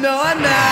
No, I'm not.